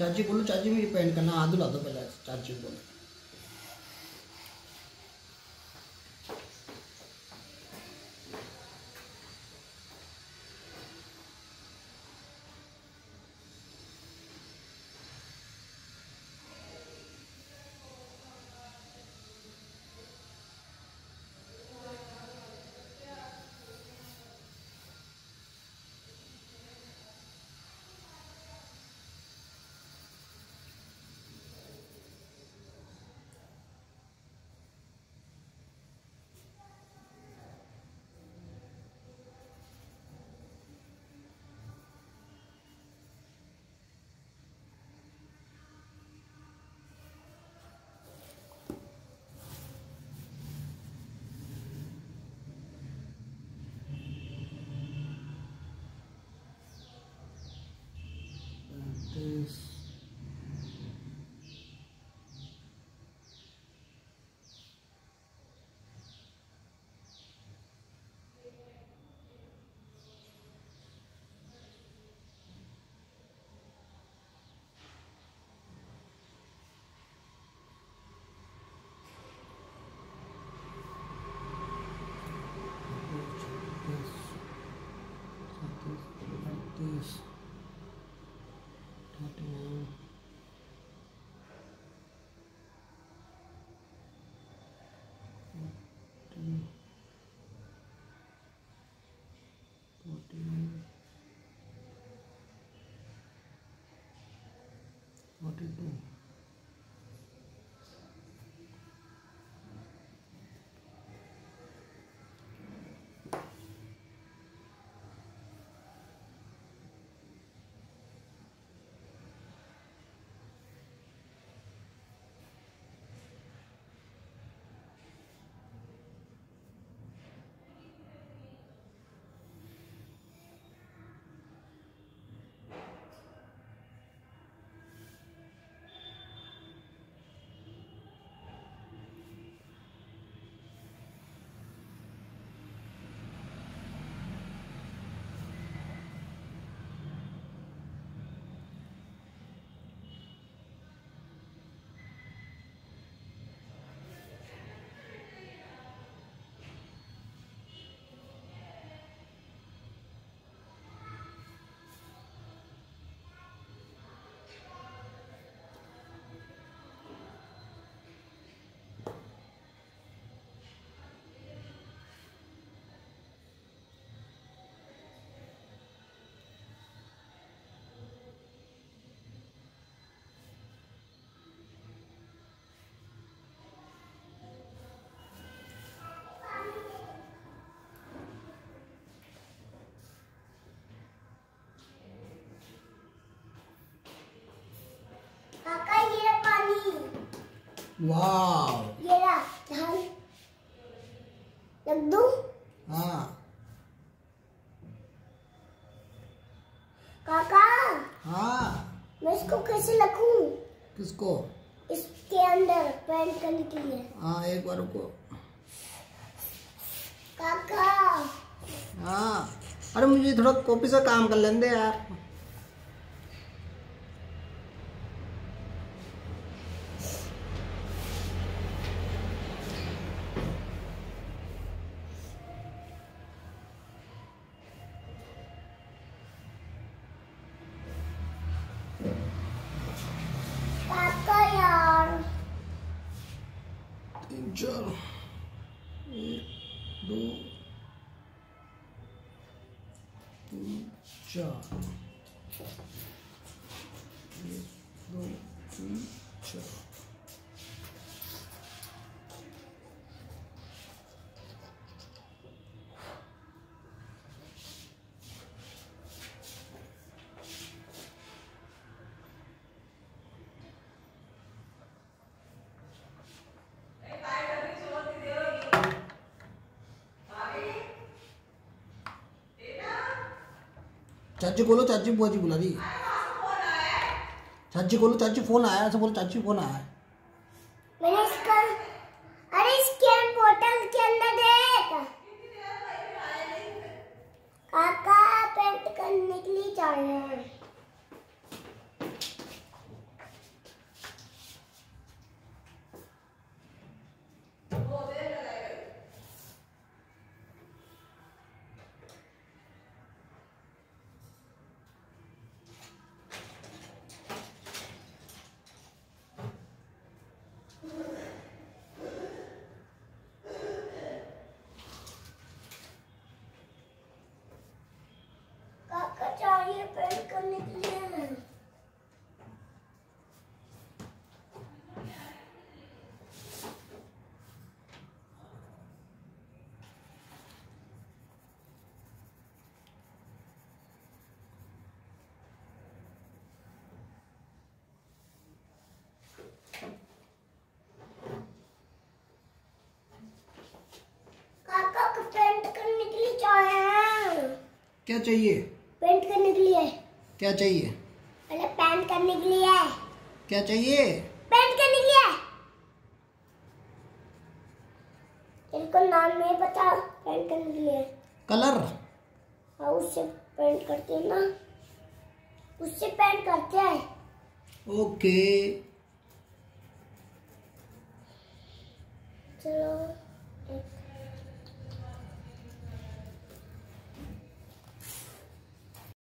चाची बोलो चाची मुझे पेंट करना हाथ धुला दो पहले चाची को forty-two काका ये रहा रख दूँ? हाँ। काका हाँ। मैं इसको कैसे रखूँ? किसको? इसके अंदर पेंट करने के लिए। हाँ एक बार रुको। काका। हाँ। अरे मुझे थोड़ा कॉपी से काम कर लेंगे यार। तीन चार एक दो तीन चार एक दो तीन चार चाची बोलो, चाची बुआ जी बुला रही चाची बोलो, चाची फ़ोन आया, ऐसे बोलो, चाची फ़ोन आया है। मैंने इसका अरे इसके बोतल के अंदर देख काका पेंट करने के लिए जा रहे हैं काका चाहिए पेंट करने के लिए काका को पेंट करने के लिए चाहिए हैं क्या चाहिए? पेंट करने के लिए। क्या चाहिए? मतलब पेंट करने के लिए। क्या चाहिए? पेंट करने के लिए। इनको नाम नहीं पता पेंट करने के लिए। कलर? हाँ उससे पेंट करते हैं ना। उससे पेंट करते हैं। ओके। चलो